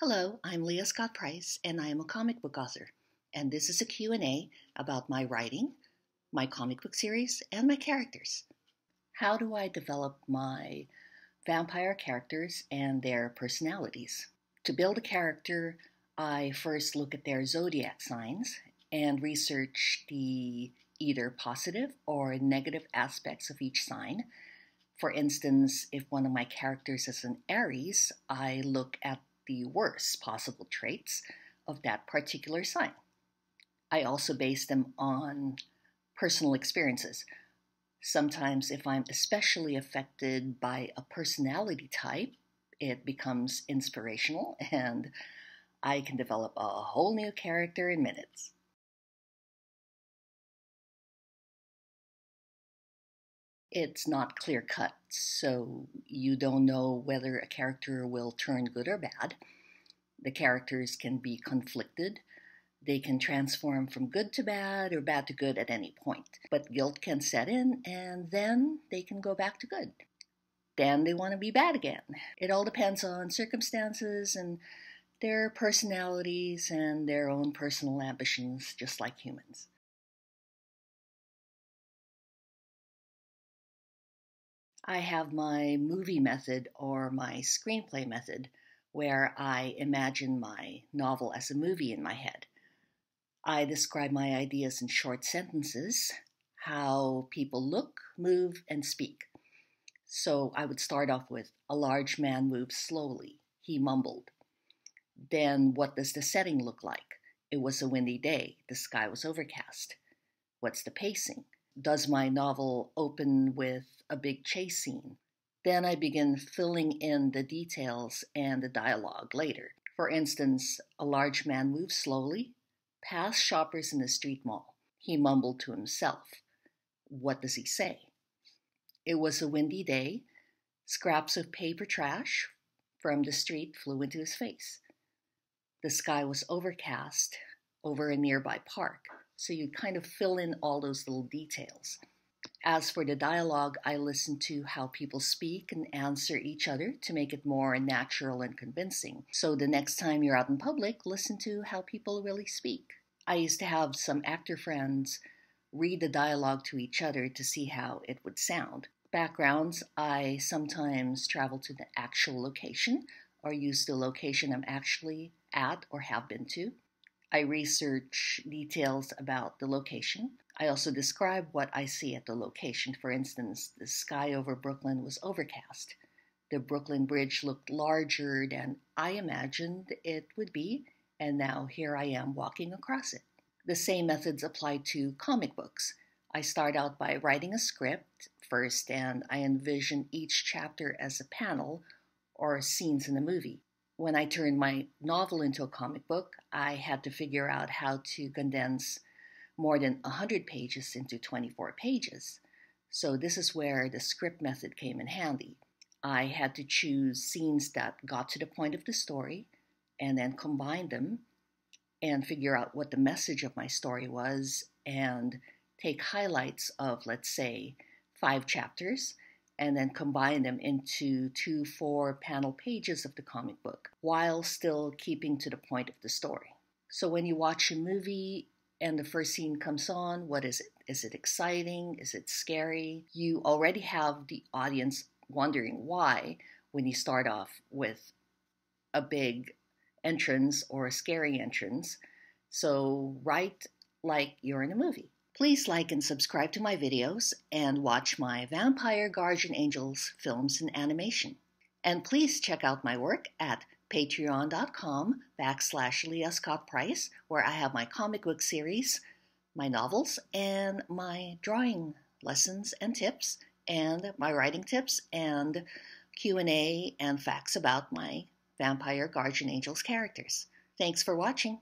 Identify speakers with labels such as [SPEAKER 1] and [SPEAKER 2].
[SPEAKER 1] Hello, I'm Lia Scott Price and I am a comic book author. And this is a Q&A about my writing, my comic book series, and my characters. How do I develop my vampire characters and their personalities? To build a character, I first look at their zodiac signs and research the either positive or negative aspects of each sign. For instance, if one of my characters is an Aries, I look at the worst possible traits of that particular sign. I also base them on personal experiences. Sometimes, if I'm especially affected by a personality type, it becomes inspirational and I can develop a whole new character in minutes. It's not clear cut, so you don't know whether a character will turn good or bad. The characters can be conflicted. They can transform from good to bad or bad to good at any point. But guilt can set in, and then they can go back to good. Then they want to be bad again. It all depends on circumstances and their personalities and their own personal ambitions, just like humans. I have my movie method or my screenplay method where I imagine my novel as a movie in my head. I describe my ideas in short sentences, how people look, move, and speak. So I would start off with a large man moves slowly. He mumbled. Then, what does the setting look like? It was a windy day. The sky was overcast. What's the pacing? Does my novel open with a big chase scene? Then I begin filling in the details and the dialogue later. For instance, a large man moves slowly past shoppers in the street mall. He mumbled to himself. What does he say? It was a windy day. Scraps of paper trash from the street flew into his face. The sky was overcast over a nearby park. So you kind of fill in all those little details. As for the dialogue, I listen to how people speak and answer each other to make it more natural and convincing. So the next time you're out in public, listen to how people really speak. I used to have some actor friends read the dialogue to each other to see how it would sound. Backgrounds, I sometimes travel to the actual location or use the location I'm actually at or have been to. I research details about the location. I also describe what I see at the location. For instance, the sky over Brooklyn was overcast. The Brooklyn Bridge looked larger than I imagined it would be, and now here I am walking across it. The same methods apply to comic books. I start out by writing a script first, and I envision each chapter as a panel or scenes in a movie when I turned my novel into a comic book, I had to figure out how to condense more than 100 pages into 24 pages. So, this is where the script method came in handy. I had to choose scenes that got to the point of the story and then combine them and figure out what the message of my story was and take highlights of, let's say, five chapters and then combine them into two four panel pages of the comic book while still keeping to the point of the story. So when you watch a movie and the first scene comes on, what is it? Is it exciting? Is it scary? You already have the audience wondering why when you start off with a big entrance or a scary entrance. So write like you're in a movie. Please like and subscribe to my videos and watch my Vampire Guardian Angels films and animation. And please check out my work at patreon.com backslash Lia Scott Price, where I have my comic book series, my novels, and my drawing lessons and tips, and my writing tips, and Q&A and facts about my Vampire Guardian Angels characters. Thanks for watching.